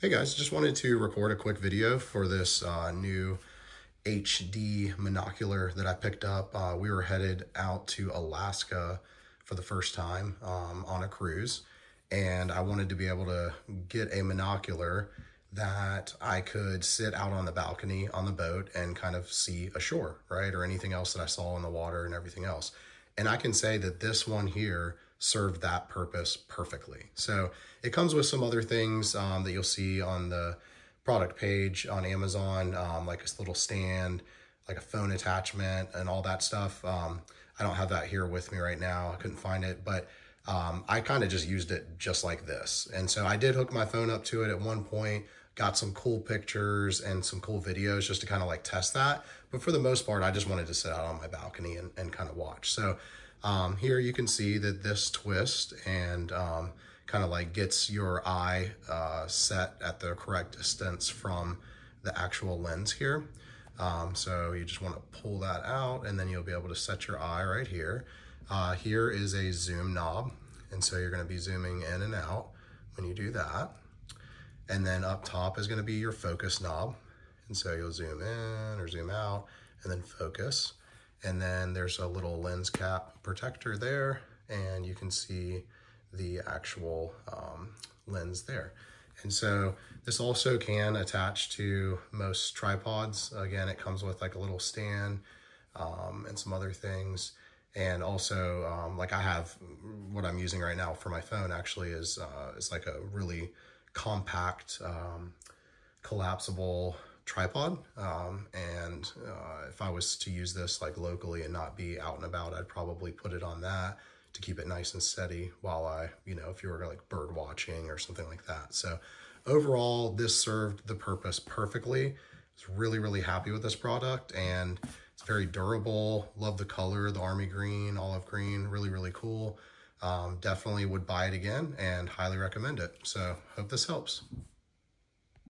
Hey guys, just wanted to record a quick video for this uh, new HD monocular that I picked up. Uh, we were headed out to Alaska for the first time um, on a cruise and I wanted to be able to get a monocular that I could sit out on the balcony on the boat and kind of see ashore, right? Or anything else that I saw in the water and everything else. And I can say that this one here served that purpose perfectly. So it comes with some other things um, that you'll see on the product page on Amazon, um, like a little stand, like a phone attachment and all that stuff. Um, I don't have that here with me right now. I couldn't find it, but um, I kind of just used it just like this. And so I did hook my phone up to it at one point, got some cool pictures and some cool videos just to kind of like test that. But for the most part, I just wanted to sit out on my balcony and, and kind of watch. So um, here you can see that this twist and um, kind of like gets your eye uh, set at the correct distance from the actual lens here. Um, so you just want to pull that out and then you'll be able to set your eye right here. Uh, here is a zoom knob. And so you're going to be zooming in and out when you do that. And then up top is going to be your focus knob. And so you'll zoom in or zoom out and then focus. And then there's a little lens cap protector there and you can see the actual um, lens there. And so this also can attach to most tripods. Again, it comes with like a little stand um, and some other things. And also, um, like I have, what I'm using right now for my phone actually is, uh, is like a really compact, um, collapsible tripod. Um, and uh, if I was to use this like locally and not be out and about, I'd probably put it on that to keep it nice and steady while I, you know, if you were like bird watching or something like that. So overall, this served the purpose perfectly. I was really, really happy with this product and it's very durable. Love the color, the army green, olive green, really, really cool. Um, definitely would buy it again and highly recommend it. So hope this helps.